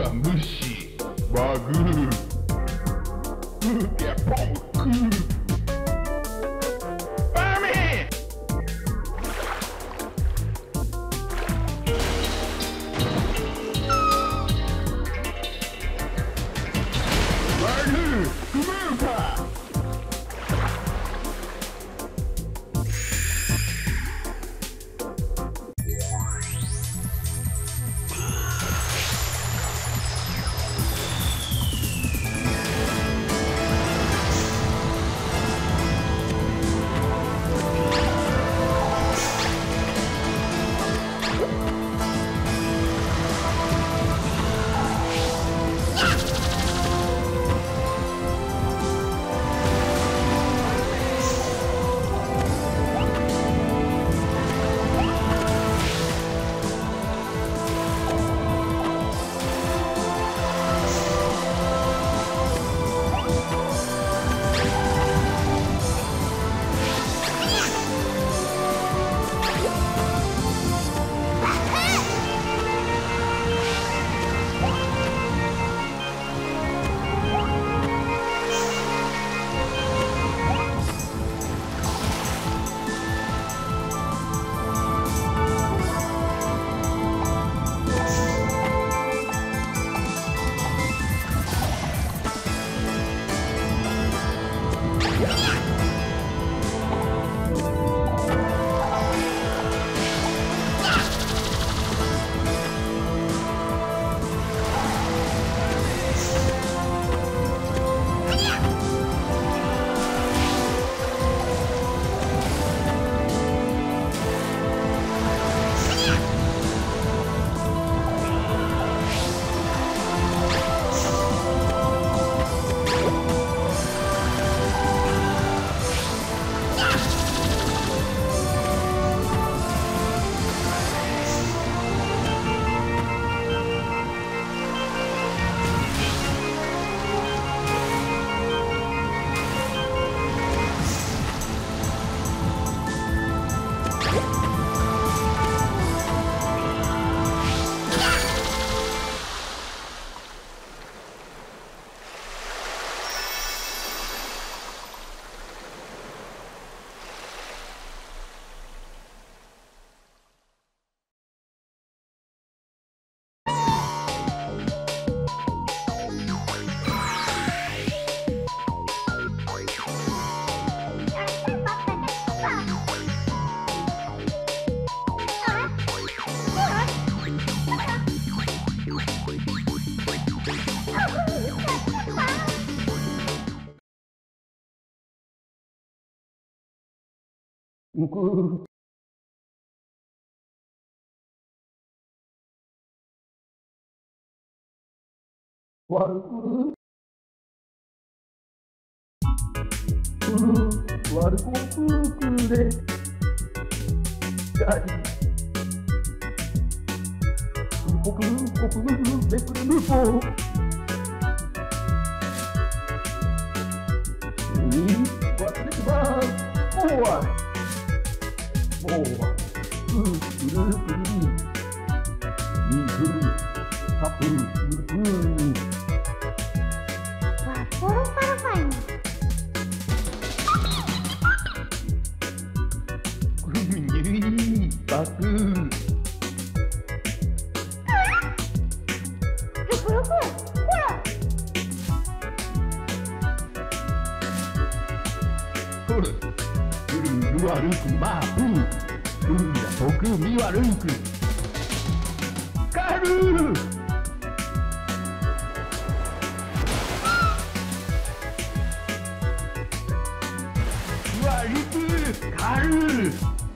Bagush. Bagush. Yeah, punk. むくわるくるわるこくくれがいこくこくめくれるぽにわれてしまう怖い方はプルプルプルミプルパプルプルプルワッフルパルパイクルミニーパクプルプル Cool. はルクまあブ。ルルや僕みはルク。カルー。ル、カルー。